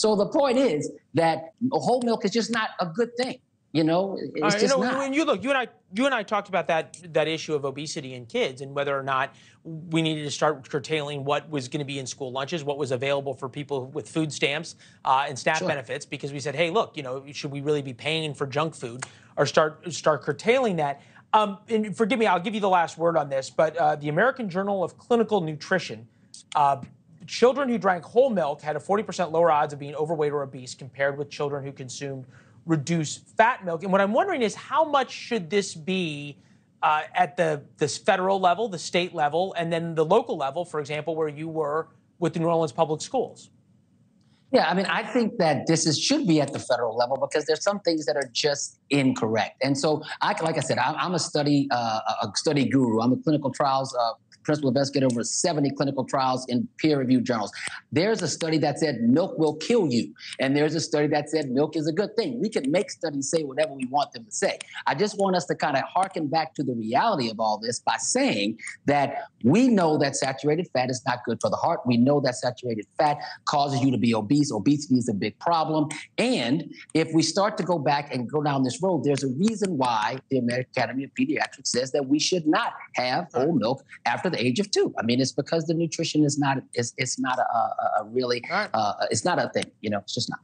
So the point is that whole milk is just not a good thing. You know, it's Uh, you know, not. when you look, you and I, you and I talked about that that issue of obesity in kids and whether or not we needed to start curtailing what was going to be in school lunches, what was available for people with food stamps uh, and SNAP Sure. benefits, because we said, hey, look, you know, should we really be paying for junk food or start start curtailing that? Um, and forgive me, I'll give you the last word on this, but uh, the American Journal of Clinical Nutrition. Uh, Children who drank whole milk had a 40% lower odds of being overweight or obese compared with children who consumed reduced fat milk. And what I'm wondering is how much should this be uh, at the this federal level, the state level, and then the local level, for example, where you were with the New Orleans Public Schools? Yeah, I mean, I think that this is should be at the federal level because there's some things that are just incorrect. And so, I like I said, I'm, I'm a study uh, a study guru. I'm a clinical trials uh, principal investigator over 70 clinical trials in peer-reviewed journals. There's a study that said milk will kill you, and there's a study that said milk is a good thing. We can make studies say whatever we want them to say. I just want us to kind of harken back to the reality of all this by saying that we know that saturated fat is not good for the heart. We know that saturated fat causes you to be obese. Obesity is a big problem. And if we start to go back and go down this road, there's a reason why the American Academy of Pediatrics says that we should not have whole milk after the age of two. I mean, it's because the nutrition is not it's, it's not a, a, a really All right. uh, it's not a thing. You know, it's just not.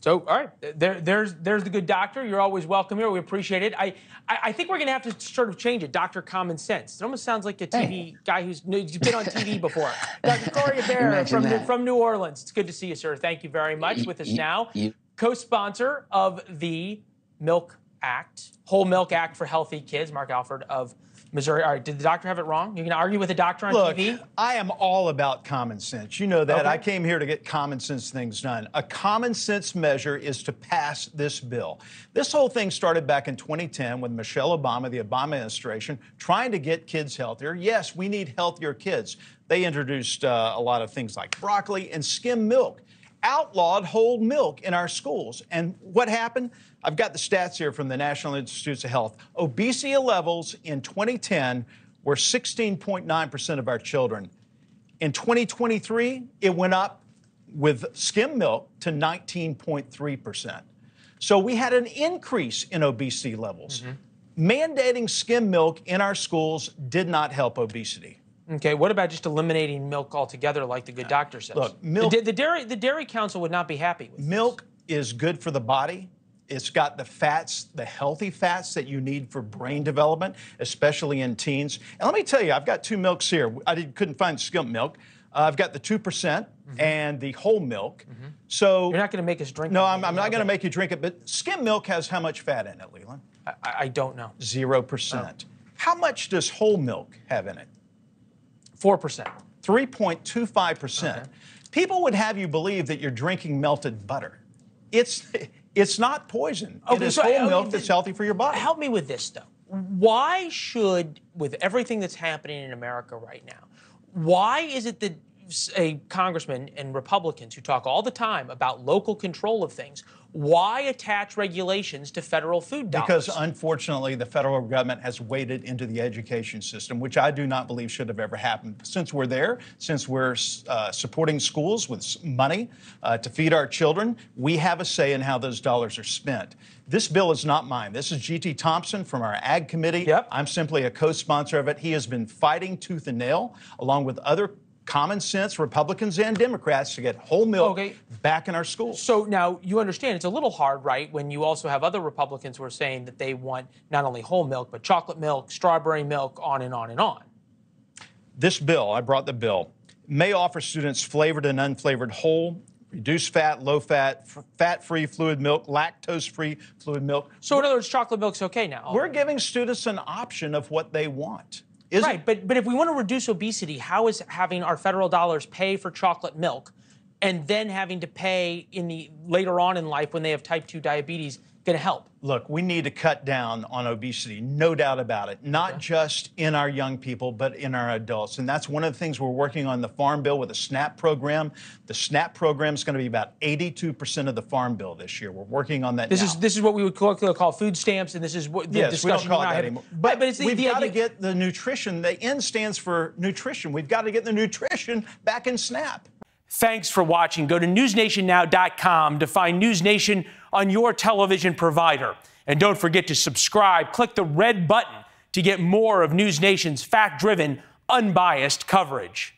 So, all right, there, there's there's the good doctor. You're always welcome here. We appreciate it. I I, I think we're going to have to sort of change it, Doctor Common Sense. It almost sounds like a TV Hey. guy who's been on TV before. Dr. Corey Hebert from New, from New Orleans. It's good to see you, sir. Thank you very much. With us You- now, you- co-sponsor of the Milk Act, Whole Milk Act for Healthy Kids, Mark Alford of Missouri. All right, did the doctor have it wrong? You're going to argue with the doctor on Look, TV? I am all about common sense. You know that. Okay. I came here to get common sense things done. A common sense measure is to pass this bill. This whole thing started back in 2010 with Michelle Obama, the Obama administration, trying to get kids healthier. Yes, we need healthier kids. They introduced uh, a lot of things like broccoli and skim milk, outlawed whole milk in our schools. And what happened? I've got the stats here from the National Institutes of Health. Obesity levels in 2010 were 16.9% of our children. In 2023, it went up with skim milk to 19.3%. So we had an increase in obesity levels. Mm-hmm. Mandating skim milk in our schools did not help obesity. Okay, what about just eliminating milk altogether, like the good uh, doctor says? Look, The milk- da- the, dairy the dairy council would not be happy with. this. Milk is good for the body. It's got the fats, the healthy fats that you need for brain development, especially in teens. And let me tell you, I've got two milks here. I did, couldn't find skim milk. Uh, I've got the 2% mm-hmm. and the whole milk. Mm-hmm. So, You're not going to make us drink. no. I'm, I'm not going to make you drink it, but skim milk has how much fat in it, Leland? I, I don't know. 0%. How much does whole milk have in it? Four percent. 3.25%. People would have you believe that you're drinking melted butter. It's it's not poison. it Okay, is so, whole uh, milk th- that's healthy for your body. Help me with this though. Why should, with everything that's happening in America right now, why is it that a congressman and Republicans who talk all the time about local control of things, why attach regulations to federal food dollars? Because unfortunately, the federal government has waded into the education system, which I do not believe should have ever happened. Since we're there, since we're uh, supporting schools with money uh, to feed our children, we have a say in how those dollars are spent. This bill is not mine. This is G.T. Thompson from our Ag Committee. Yep. I'm simply a co sponsor of it. He has been fighting tooth and nail, along with other common sense Republicans and Democrats, to get whole milk Okay. back in our schools. So now you understand it's a little hard, right? When you also have other Republicans who are saying that they want not only whole milk, but chocolate milk, strawberry milk, on and on and on. This bill, I brought the bill, may offer students flavored and unflavored whole, reduced fat, low fat, fat free fluid milk, lactose free fluid milk. So in other words, chocolate milk's okay now. We're giving students an option of what they want. Is right, but but if we want to reduce obesity, how is having our federal dollars pay for chocolate milk, and then having to pay in the later on in life when they have type two diabetes going to help? Look, we need to cut down on obesity, no doubt about it, not just in our young people, but in our adults. And that's one of the things we're working on the Farm Bill with the SNAP program. The SNAP program is going to be about 82% of the Farm Bill this year. We're working on that This now. is this is what we would colloquially call food stamps, and this is what the yes, we discussion don't call it that anymore. But, but it's the, we've got to get the nutrition. The N stands for nutrition. We've got to get the nutrition back in SNAP. Thanks for watching. Go to newsnationnow.com to find News Nation on your television provider. And don't forget to subscribe. Click the red button to get more of News Nation's fact driven, unbiased coverage.